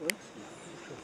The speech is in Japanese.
Ось, що,